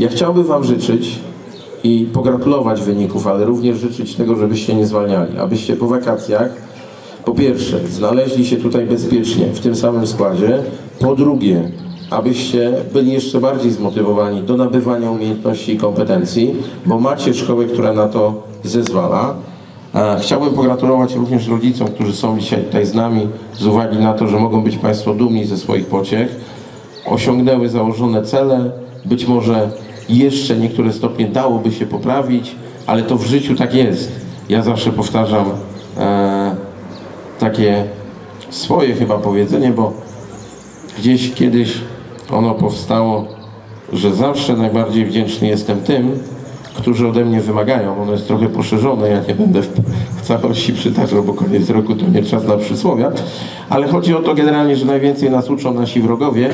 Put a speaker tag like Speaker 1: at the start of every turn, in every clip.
Speaker 1: Ja chciałbym Wam życzyć i pogratulować wyników, ale również życzyć tego, żebyście nie zwalniali, abyście po wakacjach po pierwsze znaleźli się tutaj bezpiecznie w tym samym składzie, po drugie abyście byli jeszcze bardziej zmotywowani do nabywania umiejętności i kompetencji, bo macie szkołę, która na to zezwala. Chciałbym pogratulować również rodzicom, którzy są dzisiaj tutaj z nami, z uwagi na to, że mogą być Państwo dumni ze swoich pociech. Osiągnęły założone cele, być może jeszcze niektóre stopnie dałoby się poprawić, ale to w życiu tak jest. Ja zawsze powtarzam e, takie swoje chyba powiedzenie, bo gdzieś kiedyś ono powstało, że zawsze najbardziej wdzięczny jestem tym, którzy ode mnie wymagają. Ono jest trochę poszerzone, ja nie będę w, w całości przytaczał, bo koniec roku to nie czas na przysłowia, ale chodzi o to generalnie, że najwięcej nas uczą nasi wrogowie,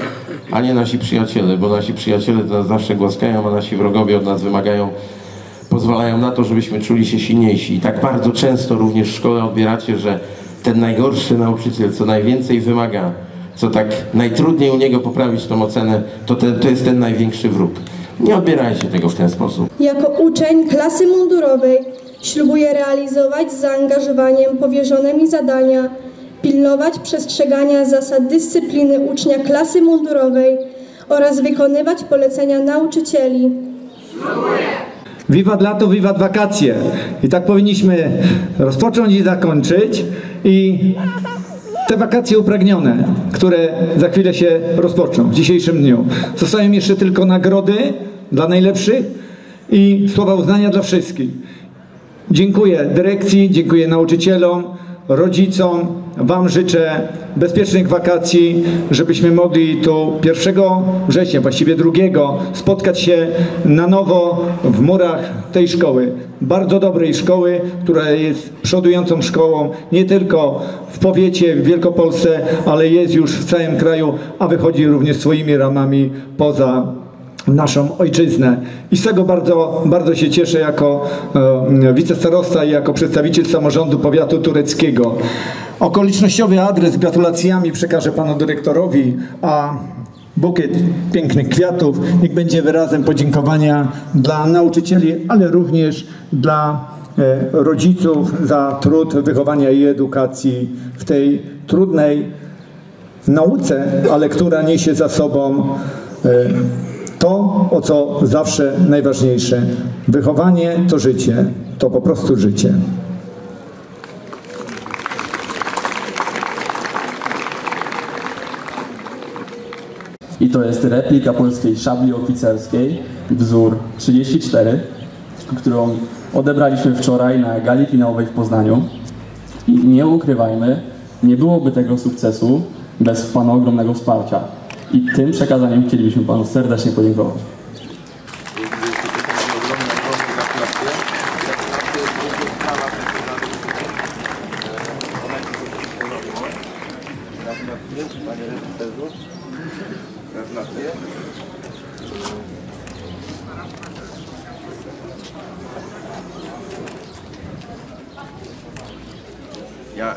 Speaker 1: a nie nasi przyjaciele, bo nasi przyjaciele to nas zawsze głaskają, a nasi wrogowie od nas wymagają pozwalają na to, żebyśmy czuli się silniejsi. I tak bardzo często również w szkole odbieracie, że ten najgorszy nauczyciel, co najwięcej wymaga, co tak najtrudniej u niego poprawić tą ocenę, to, ten, to jest ten największy wróg. Nie odbierajcie tego w ten sposób.
Speaker 2: Jako uczeń klasy mundurowej ślubuję realizować z zaangażowaniem powierzone mi zadania, pilnować przestrzegania zasad dyscypliny ucznia klasy mundurowej oraz wykonywać polecenia nauczycieli.
Speaker 3: Wiwat lato, wiwat wakacje. I tak powinniśmy rozpocząć i zakończyć. I te wakacje upragnione, które za chwilę się rozpoczną w dzisiejszym dniu. Zostają jeszcze tylko nagrody dla najlepszych i słowa uznania dla wszystkich. Dziękuję dyrekcji, dziękuję nauczycielom, rodzicom. Wam życzę bezpiecznych wakacji, żebyśmy mogli tu 1 września, właściwie 2, spotkać się na nowo w murach tej szkoły. Bardzo dobrej szkoły, która jest przodującą szkołą nie tylko w powiecie, w Wielkopolsce, ale jest już w całym kraju, a wychodzi również swoimi ramami poza naszą ojczyznę. I z tego bardzo, bardzo się cieszę jako e, wicestarosta i jako przedstawiciel samorządu powiatu tureckiego. Okolicznościowy adres gratulacjami przekażę panu dyrektorowi, a bukiet pięknych kwiatów niech będzie wyrazem podziękowania dla nauczycieli, ale również dla e, rodziców za trud wychowania i edukacji w tej trudnej nauce, ale która niesie za sobą e, to, o co zawsze najważniejsze. Wychowanie to życie, to po prostu życie.
Speaker 4: I to jest replika polskiej szabli oficerskiej, wzór 34, którą odebraliśmy wczoraj na gali finałowej w Poznaniu. I nie ukrywajmy, nie byłoby tego sukcesu bez Pana ogromnego wsparcia. I tym przekazaniem chcielibyśmy Panu serdecznie podziękować.
Speaker 1: Ja,